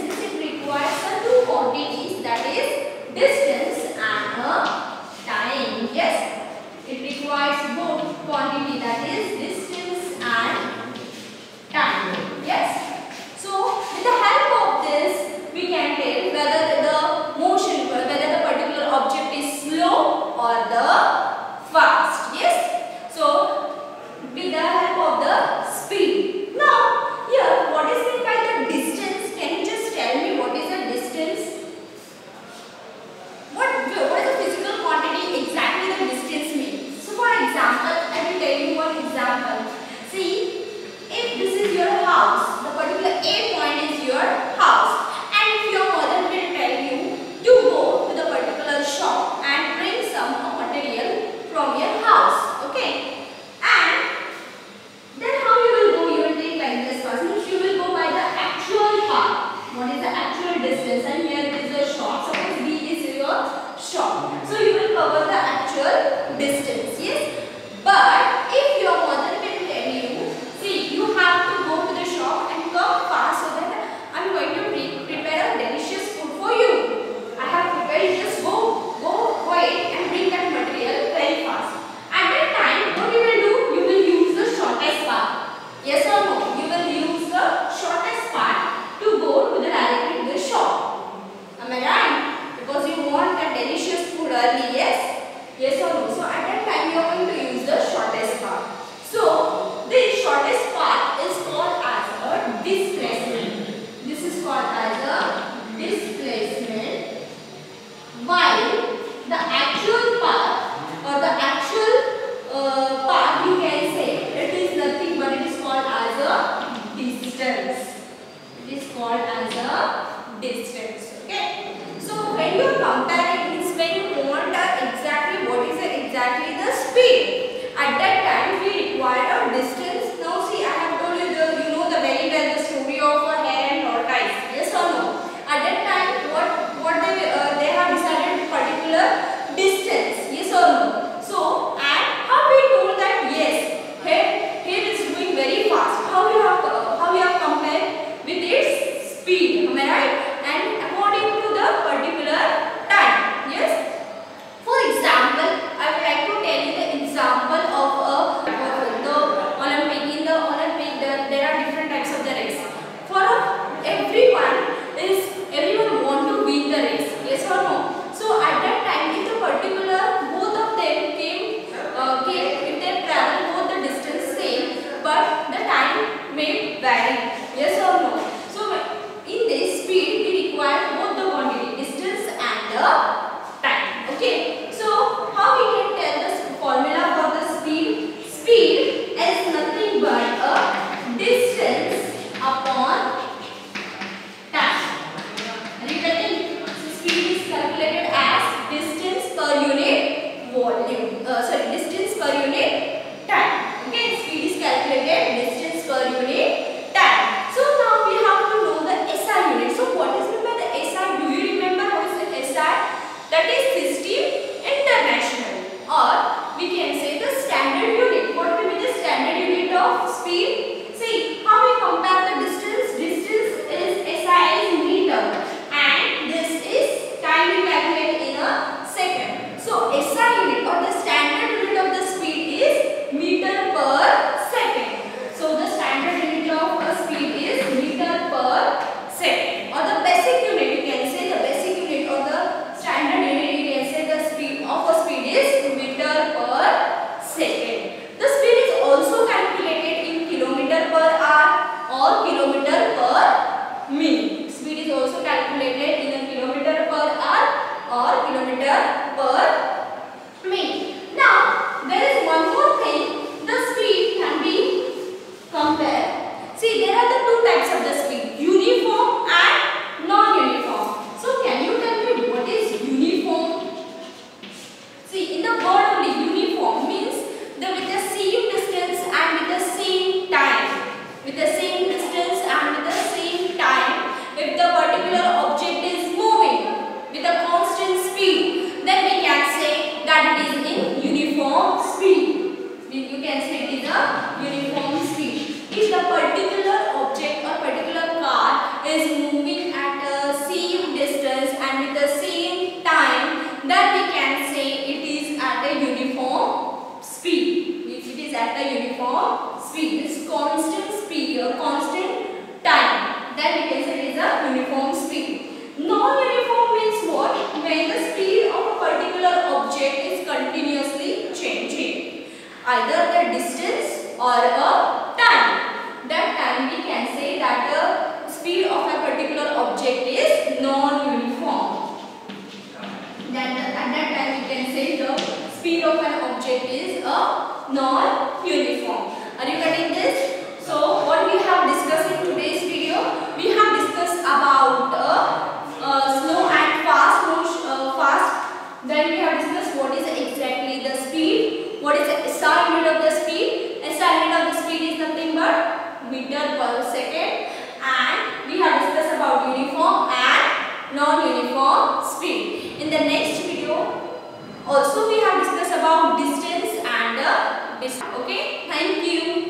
it requires the two quantities that is distance and time. Yes, it requires both quantity that is distance and time. Yes. It's. speed. In the next video, also we have discussed about distance and uh, distance. Okay, thank you.